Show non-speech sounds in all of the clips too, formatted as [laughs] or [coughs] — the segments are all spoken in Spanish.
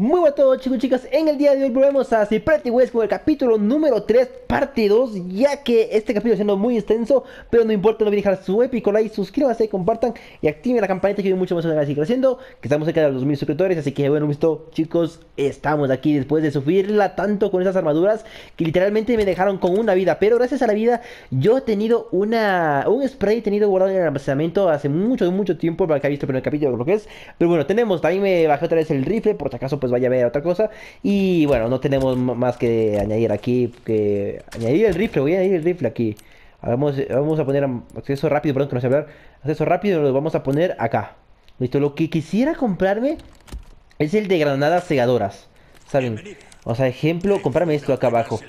Muy buenas a todos chicos y chicas, en el día de hoy volvemos a Pretty West con el capítulo número 3, parte 2 Ya que este capítulo está siendo muy extenso, pero no importa, no olviden dejar su épico like, suscríbanse, compartan y activen la campanita que hay mucho más a seguir creciendo Que estamos cerca de los 2000 suscriptores, así que bueno, visto chicos, estamos aquí después de sufrirla tanto con esas armaduras Que literalmente me dejaron con una vida, pero gracias a la vida yo he tenido una, un spray tenido guardado en el almacenamiento hace mucho, mucho tiempo Para que ha visto el primer capítulo lo que es Pero bueno, tenemos, también me bajé otra vez el rifle, por si acaso pues vaya a ver otra cosa. Y bueno, no tenemos más que añadir aquí, que añadir el rifle, voy a añadir el rifle aquí. Vamos, vamos a poner acceso rápido, perdón que no sé hablar. Acceso rápido lo vamos a poner acá. Listo, lo que quisiera comprarme es el de granadas segadoras. ¿Saben? O sea, ejemplo, comprarme esto acá abajo.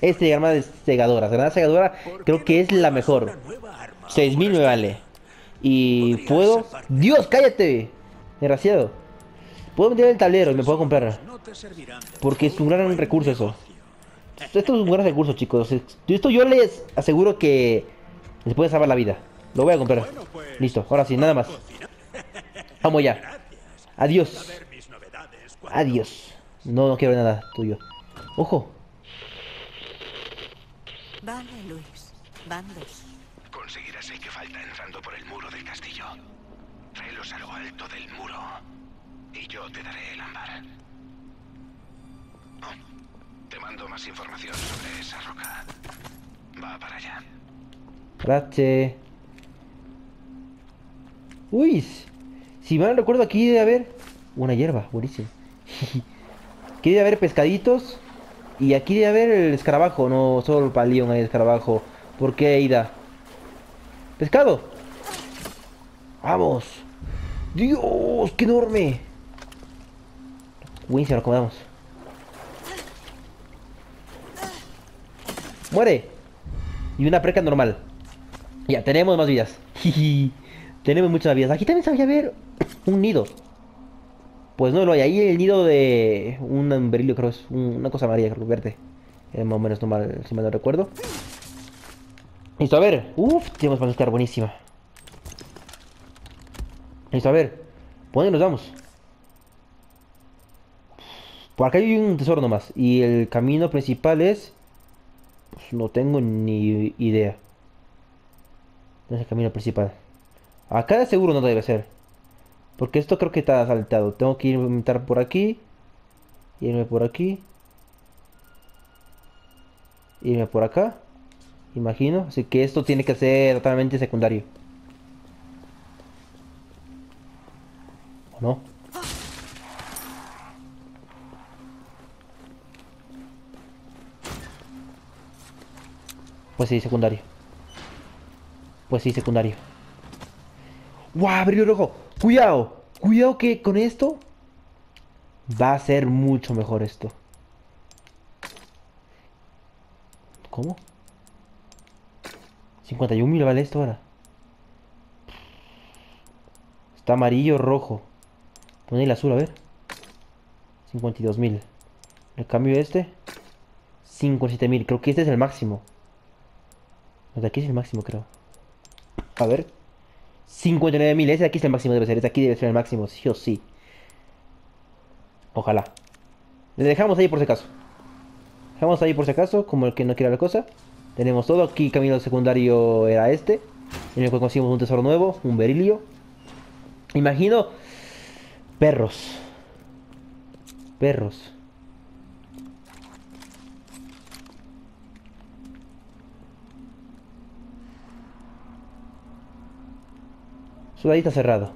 Este de granadas segadoras. Granada segadora creo que es la mejor. 6000 me vale. Y puedo... ¡Dios, cállate! Desgraciado. Puedo vender el tablero y me puedo comprar. Porque es un gran recurso eso. Esto es un gran recurso, chicos. Esto yo les aseguro que les puede salvar la vida. Lo voy a comprar. Listo, ahora sí, nada más. Vamos ya. Adiós. Adiós. No, no quiero nada tuyo. Ojo. Vale, Luis. Van. Te mando más información sobre esa roca. Va para allá. Gracias. Uy, si mal recuerdo aquí debe haber una hierba, buenísimo. [laughs] aquí debe haber pescaditos y aquí debe haber el escarabajo, no solo el palión hay escarabajo. ¿Por qué, Ida? ¡Pescado! ¡Vamos! ¡Dios! ¡Qué enorme! Win lo acomodamos. ¡Muere! Y una preca normal. Ya, tenemos más vidas. tenemos muchas vidas. Aquí también sabía ver un nido. Pues no lo hay. Ahí el nido de un berilio, creo es una cosa amarilla, creo, verde. Es más o menos normal, si me lo recuerdo. Listo, a ver. Uf, tenemos para buscar, buenísima. Listo, a ver. ¿Por dónde nos vamos? Por acá hay un tesoro nomás. Y el camino principal es... No tengo ni idea. No es el camino principal. Acá de seguro no debe ser. Porque esto creo que está saltado. Tengo que ir por aquí. Irme por aquí. Irme por acá. Imagino. Así que esto tiene que ser totalmente secundario. ¿O no? Pues sí, secundario. Pues sí, secundario. ¡Guau! ¡Brillo rojo! ¡Cuidado! Cuidado que con esto va a ser mucho mejor esto. ¿Cómo? 51 mil vale esto ahora. Está amarillo, rojo. Pone el azul, a ver. 52 mil. El cambio este. 57 mil. Creo que este es el máximo. De aquí es el máximo, creo. A ver. 59.000. Ese de aquí es el máximo, debe ser. Ese de aquí debe ser el máximo, sí o sí. Ojalá. Le dejamos ahí por si acaso. Dejamos ahí por si acaso, como el que no quiera la cosa. Tenemos todo. Aquí camino secundario era este. En el cual conseguimos un tesoro nuevo, un berilio. Imagino perros. Perros. Ahí está cerrado.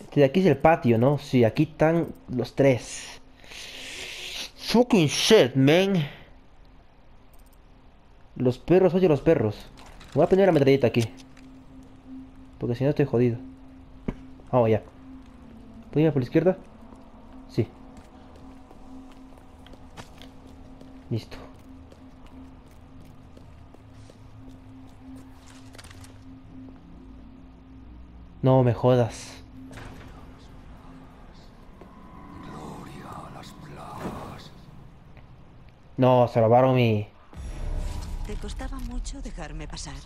Este de aquí es el patio, ¿no? Sí, aquí están los tres. Fucking shit, man. Los perros, oye los perros. Voy a poner la metralleta aquí. Porque si no estoy jodido. Vamos ya. ¿Puedo ir por la izquierda? Sí. Listo. No me jodas. No, se robaron mi... Te costaba mucho dejarme pasar.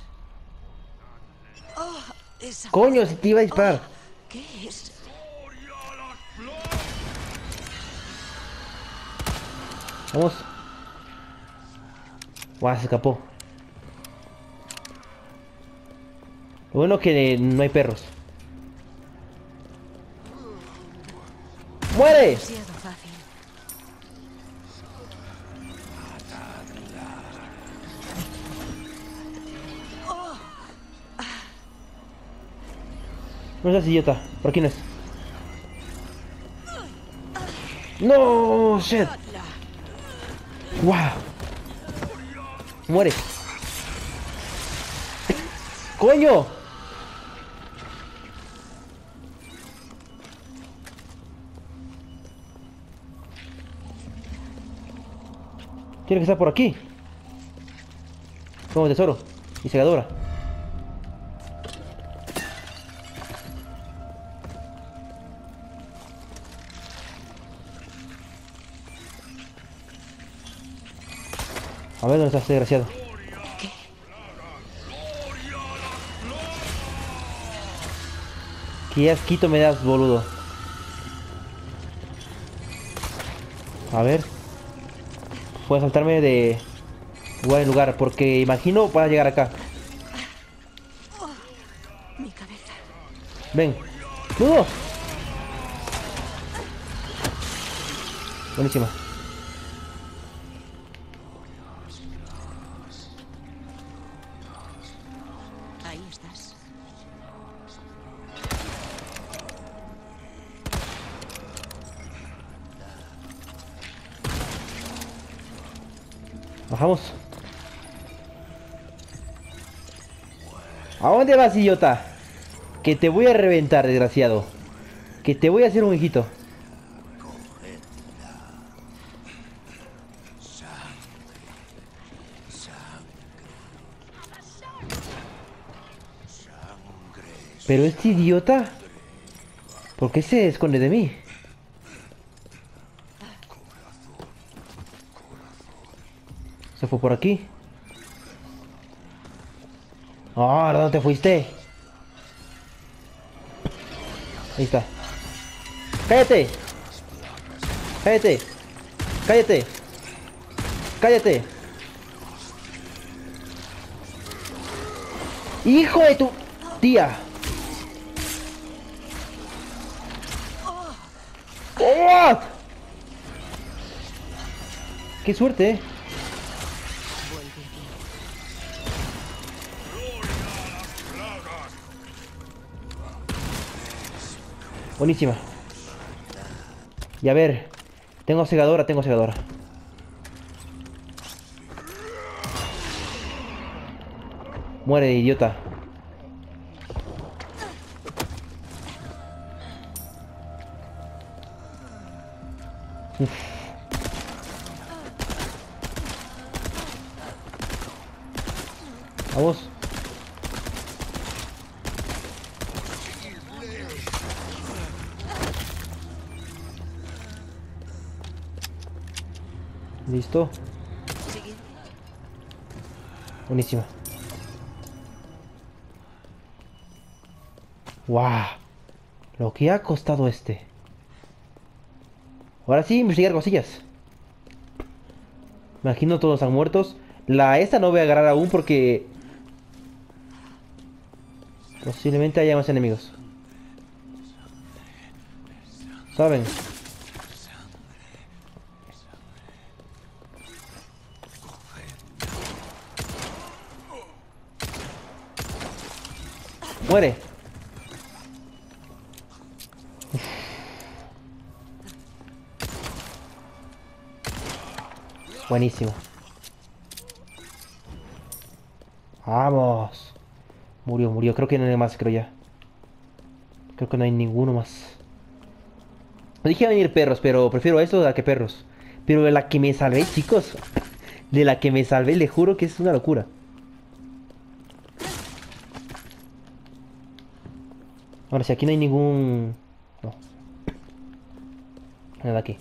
Oh, esa... Coño, se te iba a disparar. Oh, ¿Qué es? Vamos. Guau, se escapó. Lo bueno que no hay perros. ¡Muere! Demasiado fácil. No seas idiota. ¿Por quién es? No, shit. Wow. Muere. Coño. Tiene que estar por aquí. Como tesoro. Y segadora. A ver dónde está este desgraciado. Qué asquito me das, boludo. A ver. Voy a saltarme de lugar en lugar, porque imagino para llegar acá. Mi cabeza. Ven. ¡Nudo! Buenísima. Bajamos. ¿A dónde vas, idiota? Que te voy a reventar, desgraciado. Que te voy a hacer un hijito. Pero este idiota... ¿Por qué se esconde de mí? Fue por aquí. Ah, ¿dónde te fuiste? Ahí está. ¡Cállate! ¡Cállate! ¡Cállate! ¡Cállate! ¡Hijo de tu tía! ¡Oh! ¡Qué suerte! eh! Buenísima. Y a ver. Tengo segadora, tengo segadora. Muere, idiota. Uf. Vamos. Listo. Buenísima. ¡Wow! Lo que ha costado este. Ahora sí, investigar cosillas. Imagino todos están muertos. La esta no voy a agarrar aún porque... Posiblemente haya más enemigos. ¿Saben? Muere. Buenísimo. Vamos. Murió, murió. Creo que no hay más, creo ya. Creo que no hay ninguno más. No dije venir perros, pero prefiero eso a que perros. Pero de la que me salvé, chicos. De la que me salvé, le juro que es una locura. Ahora, si aquí no hay ningún... No. Nada aquí.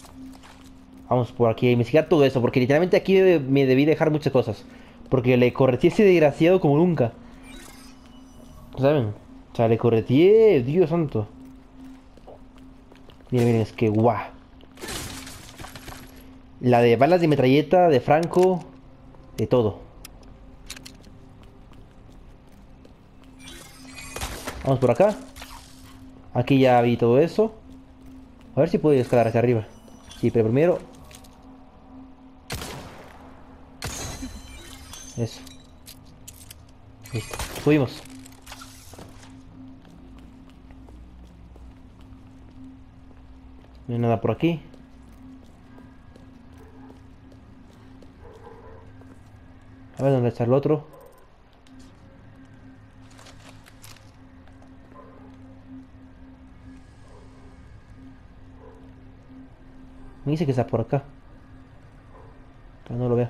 Vamos por aquí a investigar todo eso, porque literalmente aquí me debí dejar muchas cosas. Porque le corretí ese desgraciado como nunca. ¿Saben? O sea, le correteé, Dios santo. Miren, miren, es que guau. La de balas de metralleta, de Franco, de todo. Vamos por acá. Aquí ya vi todo eso. A ver si puedo escalar hacia arriba. Sí, pero primero... Eso. Listo. Subimos. No hay nada por aquí. A ver dónde está el otro. Me dice que está por acá. Pero no lo veo.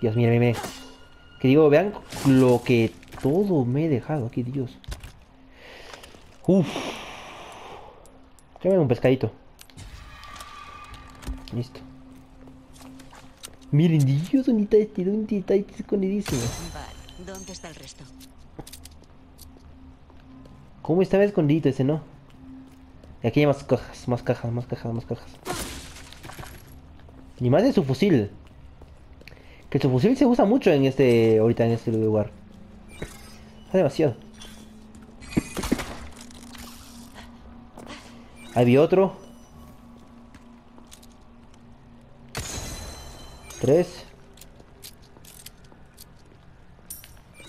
Dios, mire, mire. Que digo, vean lo que todo me he dejado aquí, Dios. Uf. Llámame un pescadito. Listo. Miren, Dios, ¿dónde está este? ¿Dónde está este escondidísimo? Vale, ¿dónde está el resto? ¿Cómo estaba escondido ese, no? Y aquí hay más cajas, más cajas, más cajas, más cajas. Ni más de su fusil. Que su fusil se usa mucho en este. ahorita en este lugar. Es demasiado. Ahí vi otro. Tres.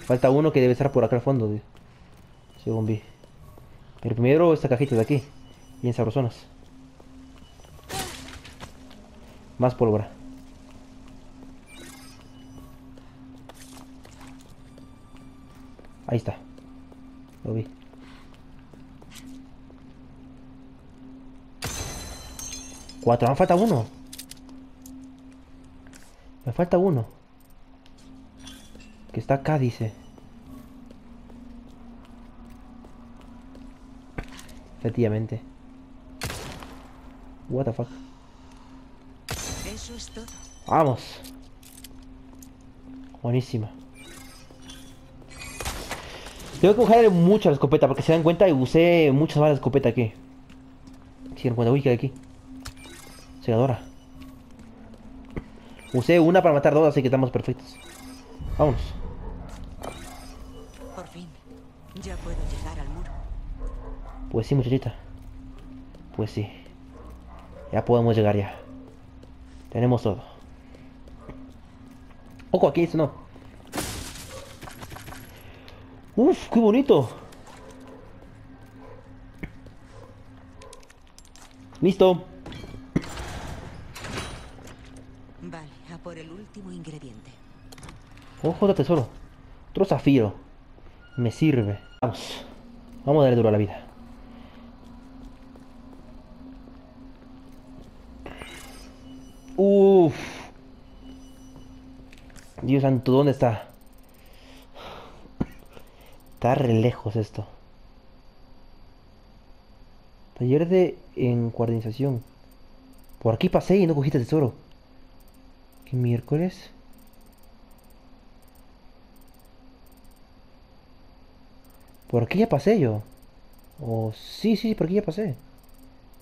Falta uno que debe estar por acá al fondo, tío. según vi. Pero primero esta cajita de aquí. Bien sabrosonas. Más pólvora. Ahí está. Lo vi. Cuatro, me falta uno. Me falta uno. Que está acá, dice. Efectivamente. What the fuck. Eso es todo. Vamos. Buenísima. Tengo que bajar mucho la escopeta porque se dan cuenta y usé muchas balas de escopeta aquí. Si dan cuenta, uy, que hay aquí. Segadora. Usé una para matar dos, así que estamos perfectos. Vámonos. Por fin. Ya puedo llegar al muro. Pues sí, muchachita. Pues sí. Ya podemos llegar ya. Tenemos todo. Ojo, aquí esto no. Uf, qué bonito. Listo. Vale, a por el último ingrediente. Ojo de tesoro. Otro zafiro. Me sirve. Vamos. Vamos a darle duro a la vida. Dios santo, ¿dónde está? Está re lejos esto. Taller de encuadernización. Por aquí pasé y no cogiste tesoro. ¿Qué miércoles? Por aquí ya pasé yo. O sí, sí, por aquí ya pasé.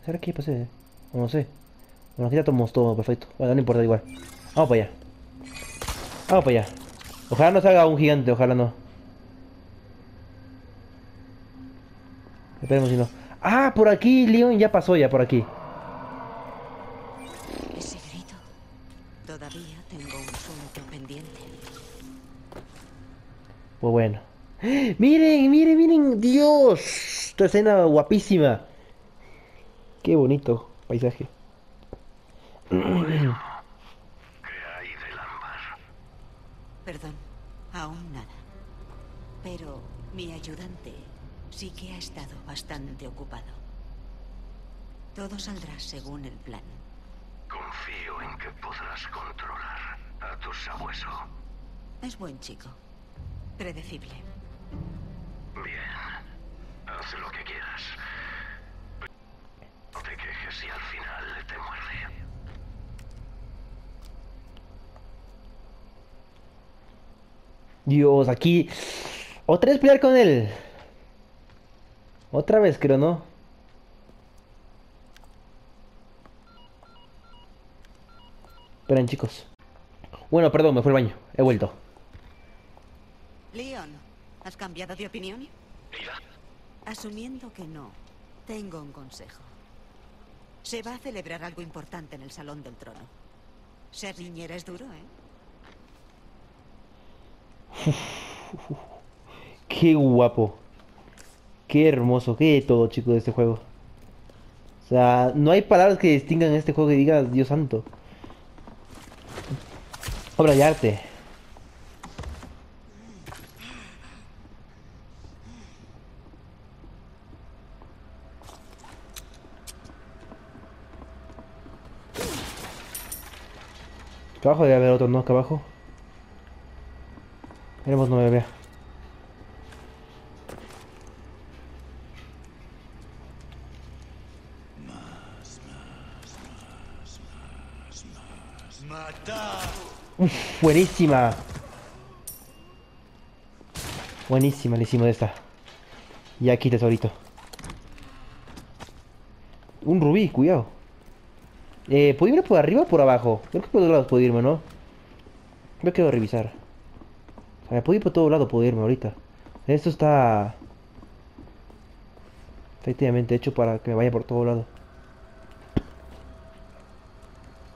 ¿Será que ya pasé? O no sé. Bueno, aquí ya tomamos todo, perfecto. Bueno, no importa igual. Vamos para allá. Vamos para allá. Ojalá no salga un gigante, ojalá no. Esperemos si no. Ah, por aquí, Leon ya pasó ya por aquí. Ese grito. Todavía tengo un asunto pendiente. Pues bueno. [gasps] Miren, miren, miren. Dios. Esta escena guapísima. Qué bonito paisaje. ¿Qué hay del ámbar? Perdón, aún nada. Pero mi ayudante sí que ha estado bastante ocupado. Todo saldrá según el plan. Confío en que podrás controlar a tu sabueso. Es buen chico. Predecible. Bien. Haz lo que quieras. No te quejes si al final te muerde. Dios, aquí. Otra vez pelear con él. Otra vez, creo, ¿no? Esperen, chicos. Bueno, perdón, me fue al baño. He vuelto. Leon, ¿has cambiado de opinión? Asumiendo que no, tengo un consejo. Se va a celebrar algo importante en el Salón del Trono. Ser niñera es duro, ¿eh? [laughs] Qué guapo. Qué hermoso. Qué todo, chicos, de este juego. O sea, no hay palabras que distingan este juego que digas, Dios santo. Obra de arte. Acá abajo debe haber otro, ¿no? Acá abajo. Veremos, no me vea. Uf, buenísima. Buenísima, le hicimos esta. Y aquí tesorito. Un rubí, cuidado. Eh, ¿Puedo irme por arriba o por abajo? Creo que por todos lados puedo irme, ¿no? Voy a revisar. O sea, puedo ir por todos lados, puedo irme ahorita. Esto está... Efectivamente hecho para que me vaya por todo lado.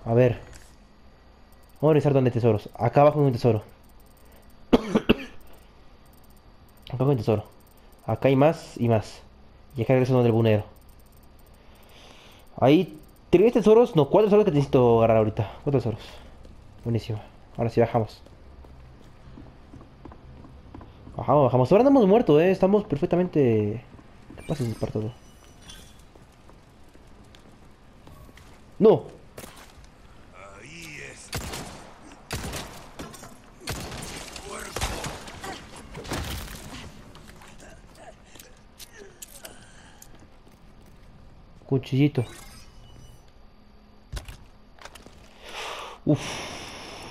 A ver. Vamos a revisar dónde hay tesoros. Acá abajo hay un tesoro. Acá hay un tesoro. Acá hay más y más. Y acá regreso donde el bunero. Hay tres tesoros, no, cuatro tesoros que necesito agarrar ahorita. Cuatro tesoros. Buenísimo. Ahora sí bajamos. Bajamos, bajamos. Ahora andamos muertos, eh. Estamos perfectamente capaces para todo. No. Cuchillito. Uf,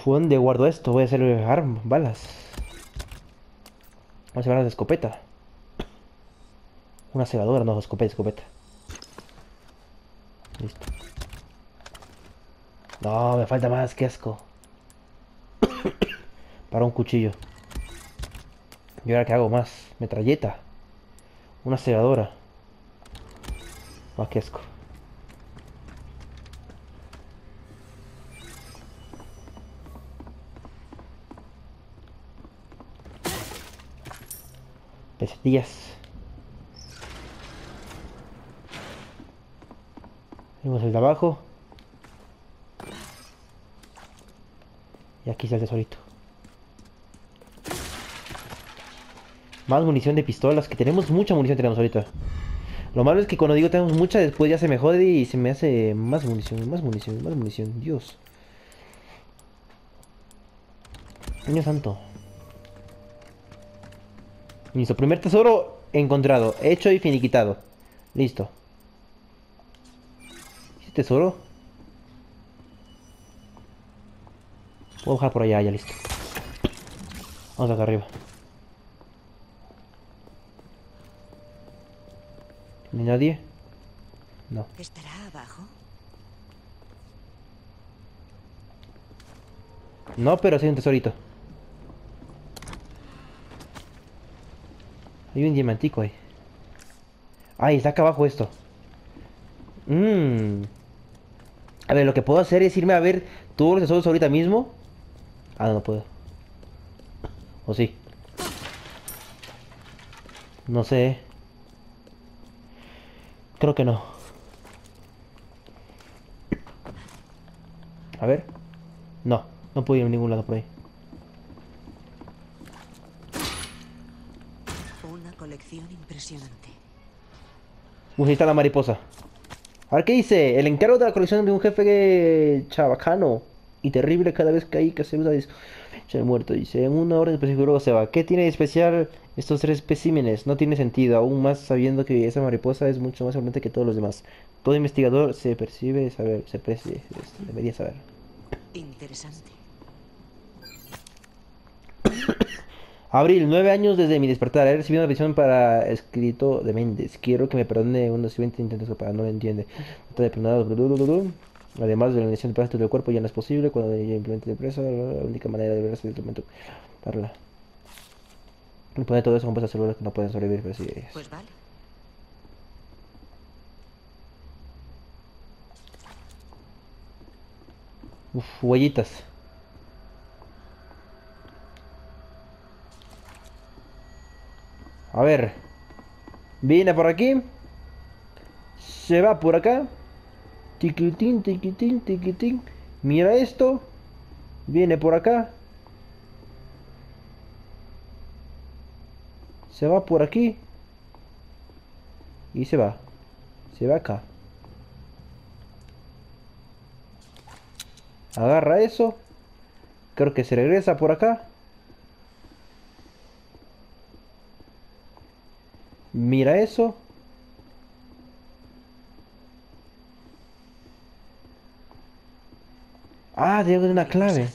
¿dónde guardo esto? Voy a hacer armas, balas. Vamos a balas de escopeta. Una segadora, no, escopeta, escopeta. Listo. No, me falta más, qué asco. [coughs] Para un cuchillo. ¿Y ahora qué hago más? Metralleta. Una segadora. Ah, qué asco. Pesadillas. Vemos el de abajo. Y aquí está el tesorito. Más munición de pistolas, que tenemos mucha munición tenemos ahorita. Lo malo es que cuando digo tenemos mucha, después ya se me jode y se me hace más munición, más munición, más munición. Dios. Niño santo. Listo, primer tesoro encontrado, hecho y finiquitado. Listo. ¿Ese tesoro? Puedo bajar por allá, ya listo. Vamos acá arriba. ¿Ni nadie? No. ¿Estará abajo? No, pero sí hay un tesorito. Hay un diamantico ahí. Ay, está acá abajo esto. Mmm. A ver, lo que puedo hacer es irme a ver todos los tesoros ahorita mismo. Ah, no, no puedo. ¿O sí? No sé. Creo que no. A ver. No, no puedo ir a ningún lado por ahí. Una colección impresionante. Uy, está la mariposa. A ver qué dice. El encargo de la colección de un jefe chabacano y terrible cada vez que hay que hacer usa el muerto. Dice, en una orden específica se va. ¿Qué tiene de especial estos tres especímenes? No tiene sentido, aún más sabiendo que esa mariposa es mucho más importante que todos los demás. Todo investigador se percibe saber, se percibe, es- debería saber. Interesante. Abril, nueve años desde mi despertar. He recibido una petición para escrito de Méndez. Quiero que me perdone unos 20 intentos para no lo entiende. Nota de Además de la eliminación de parásitos del cuerpo ya no es posible cuando ella implemente de presa, la única manera de liberarse del tormento darla. Y poner todo eso con células que no pueden sobrevivir, pero sí. es- Pues vale. Uf, huellitas. A ver. Viene por aquí. Se va por acá. Tiquitín, tiquitín, tiquitín. Mira esto. Viene por acá. Se va por aquí. Y se va. Se va acá. Agarra eso. Creo que se regresa por acá. Mira eso. Ah, tengo una clave.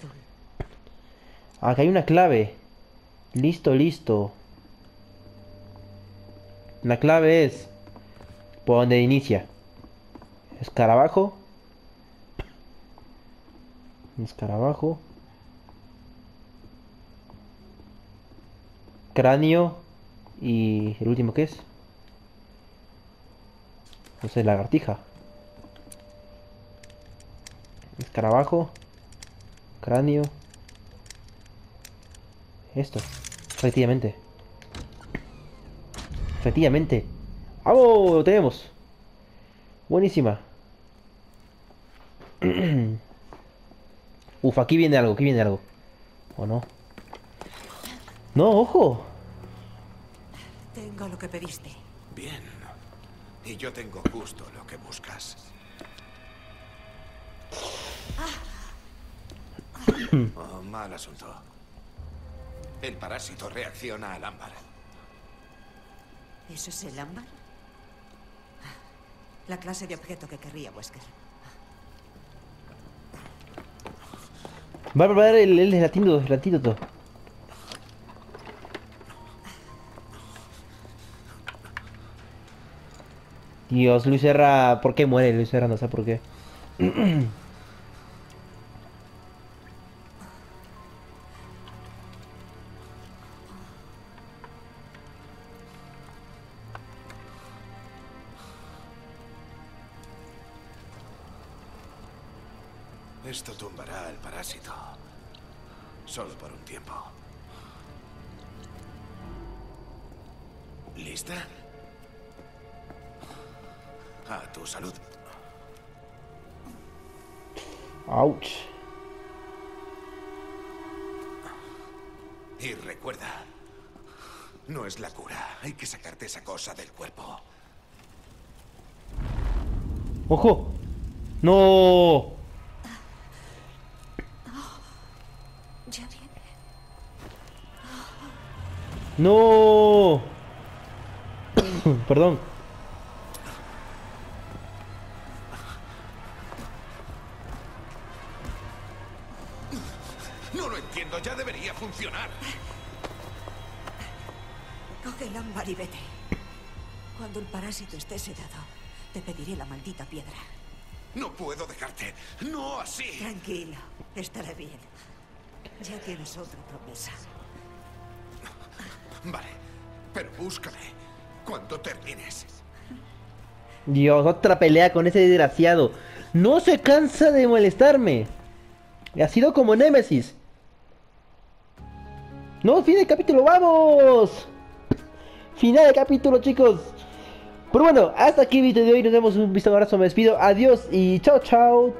Acá hay una clave. Listo, listo. La clave es por donde inicia. Escarabajo. Escarabajo. Cráneo. Y el último que es. No sé, lagartija. Escarabajo. Cráneo. Esto. Efectivamente. Efectivamente. ¡Vamos! Lo tenemos. Buenísima. [clears throat] Uf, aquí viene algo, aquí viene algo. ¿O no? No, ojo. Tengo lo que pediste. Bien. Y yo tengo justo lo que buscas. Mal asunto. El parásito reacciona al ámbar. ¿Eso es el ámbar? La clase de objeto que querría Wesker. Va a preparar el, el antídoto, el antídoto. Dios, Luis Serra, ¿por qué muere Luis Serra? No sé por qué. [clears throat] Esto tumbará al parásito. Solo por un tiempo. ¿Lista? A tu salud. Ouch. Y recuerda, no es la cura. Hay que sacarte esa cosa del cuerpo. ¡Ojo! ¡No! ¡No! [coughs] Perdón. No lo entiendo, ya debería funcionar. Coge el ámbar y vete. Cuando el parásito esté sedado, te pediré la maldita piedra. No puedo dejarte. No así. Tranquilo, estará bien. Ya tienes otra promesa. Vale, pero búscame cuando termines. Dios, otra pelea con ese desgraciado. No se cansa de molestarme. Ha sido como Némesis. No, fin del capítulo, vamos. Final del capítulo, chicos. Pero bueno, hasta aquí el video de hoy. Nos vemos un visto abrazo, me despido. Adiós y chao, chao.